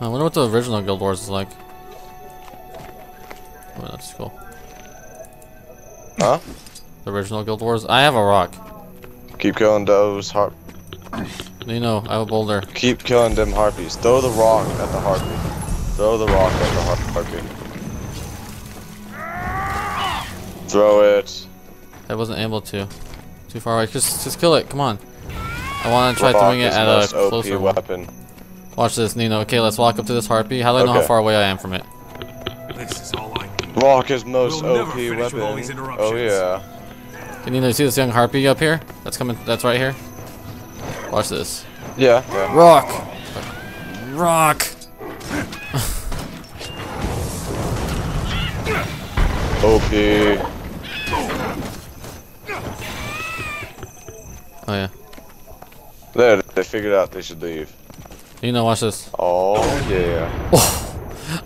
I wonder what the original Guild Wars is like. Oh, that's cool. Huh? The original Guild Wars. I have a rock. Keep killing those harp. You know, I have a boulder. Keep killing them harpies. Throw the rock at the harpy. Throw the rock at the har- harpy. Throw it. I wasn't able to. Too far away. Just, just kill it. Come on. I want to try throwing it at a closer one. Weapon. Watch this, Nino. Okay, let's walk up to this harpy. How do I know how far away I am from it? This is all I can. Rock is most We'll OP finish with all these weapon. Oh yeah. Can Nino see this young harpy up here? That's coming. That's right here. Watch this. Yeah. yeah. Rock. Rock. OP. Oh yeah. There, they figured out they should leave. Nino, watch this. Oh yeah.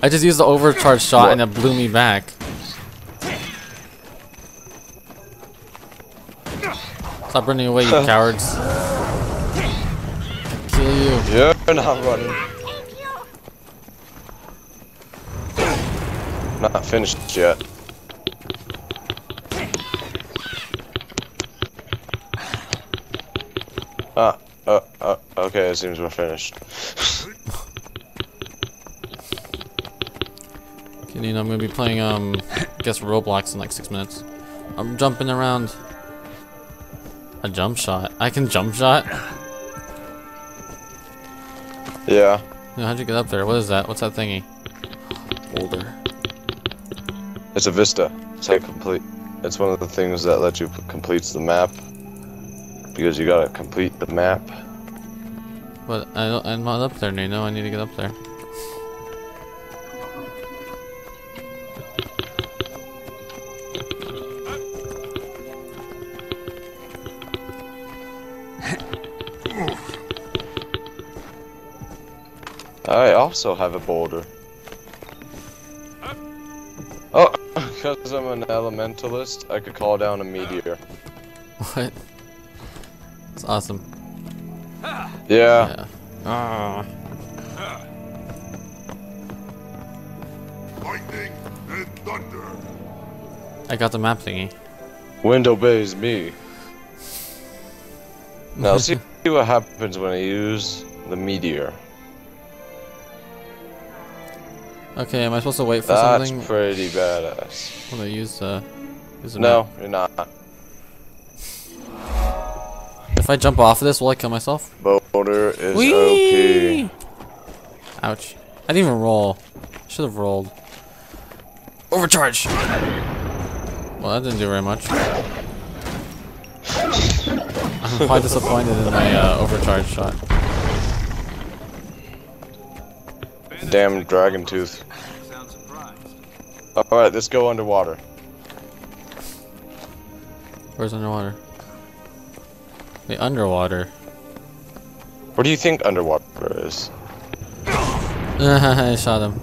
I just used the overcharge shot and it blew me back. Stop running away, you cowards. Kill you. You're not running. Not finished yet. Ah, uh, uh, okay, it seems we're finished. Okay, Nino, I'm gonna be playing, um, I guess Roblox in like six minutes. I'm jumping around. A jump shot. I can jump shot? Yeah. Nino, how'd you get up there? What is that? What's that thingy? Boulder. It's a vista. It's like complete. It's one of the things that lets you p- completes the map. Because you gotta complete the map. But I don't, I'm not up there, Nino. I need to get up there. I also have a boulder. Oh, because I'm an elementalist, I could call down a meteor. What? It's awesome. Yeah. Yeah. Ah. Lightning and thunder. I got the map thingy. Wind obeys me. Now see what happens when I use the meteor. Okay, am I supposed to wait for That's something? That's pretty badass. When I use uh, use the No, map? you're not. If I jump off of this, will I kill myself? Boulder is Whee! OP. Ouch. I didn't even roll. Should have rolled. Overcharge! Well, that didn't do very much. I'm quite disappointed in my uh, overcharge shot. Damn dragon tooth. Alright, let's go underwater. Where's underwater? The underwater. What do you think underwater is? Uh, I shot him.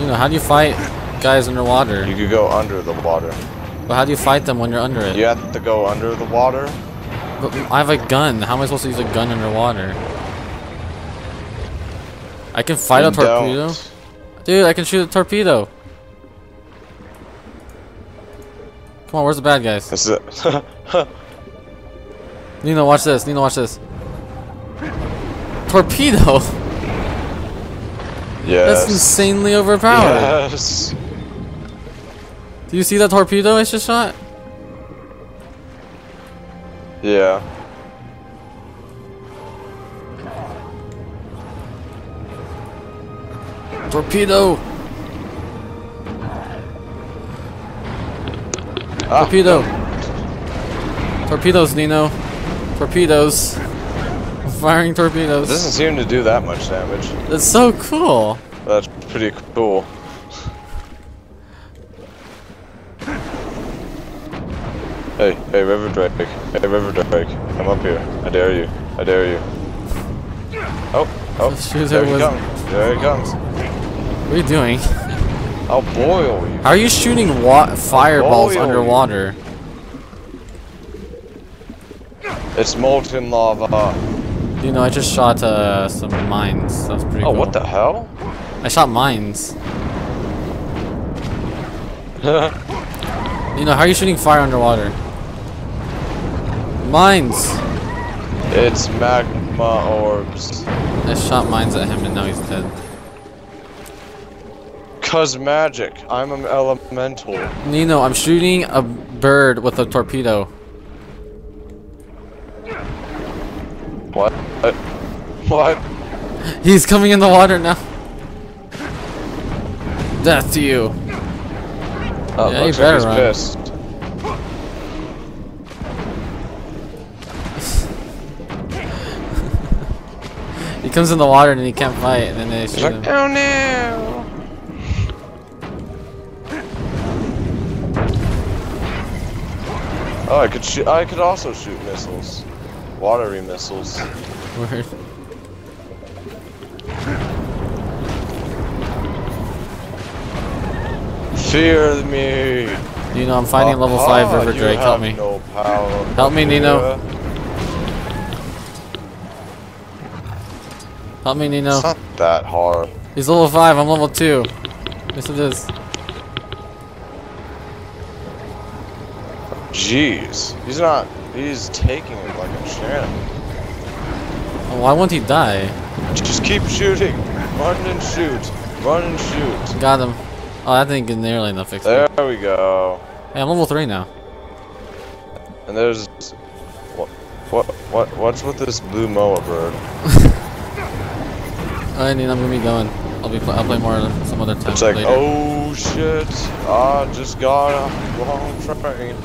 You know, how do you fight guys underwater? You could go under the water. But how do you fight them when you're under it? You have to go under the water. But I have a gun. How am I supposed to use a gun underwater? I can fight a torpedo? don't. Dude, I can shoot a torpedo. Come on, where's the bad guys? This is it. Nino, watch this. Nino, watch this. Torpedo? yes. That's insanely overpowered. Yes. Do you see that torpedo I just shot? Yeah. Torpedo! Ah, Torpedo! Torpedoes, Nino. Torpedoes. I'm firing It torpedoes. doesn't seem to do that much damage. That's so cool. That's pretty cool. Hey, hey, River Drake. Hey, River Drake. Come up here. I dare you. I dare you. Oh, oh, there he comes. There he comes. What are you doing? I'll boil you. How are you shooting wa fireballs underwater? It's molten lava. You know, I just shot uh, some mines. That's pretty Oh, cool. what the hell? I shot mines. You know, how are you shooting fire underwater? Mines! it's magma orbs. I shot mines at him and now he's dead. Cause magic. I'm an elemental. Nino, I'm shooting a bird with a torpedo. What? What? He's coming in the water now. Death to you. Oh, Yeah, you better like he's pissed. He comes in the water and he can't fight, and then they shoot like, him. oh no. Oh, I could shoot. I could also shoot missiles, watery missiles. Word. Fear me. You know, I'm fighting at level 5 River Drake. Help me. No. Help me, Nino. Help me, Nino. It's not that hard. He's level 5, I'm level 2. Yes, it is. Jeez, he's not. He's taking it like a champ. Oh, why won't he die? Just keep shooting. Run and shoot. Run and shoot. Got him. Oh, that thing is nearly enough fixed. There we go. Hey, I'm level 3 now. And there's what what what what's with this blue moa bird? I mean, I'm gonna be going. I'll be. Pl I'll play more some other time It's like later. oh shit, I just got a wrong train.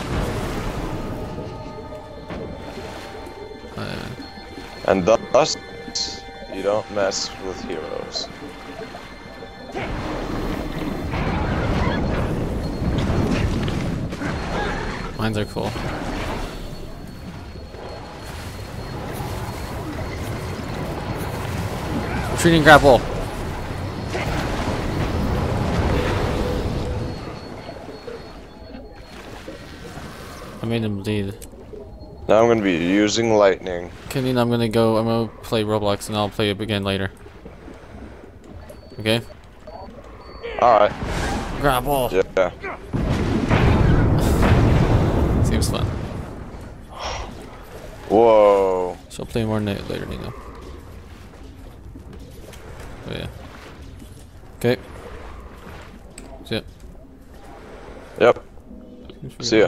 And thus, you don't mess with heroes. mines are cool. Retreating grapple. I made him bleed. Now I'm gonna be using lightning. Nina, I'm gonna go. I'm gonna play Roblox and I'll play it again later. Okay? Alright, Grab Grapple! yeah. Seems fun. Whoa. So I'll play more later, Nino. Oh yeah. Okay. See ya. Yep. See ya.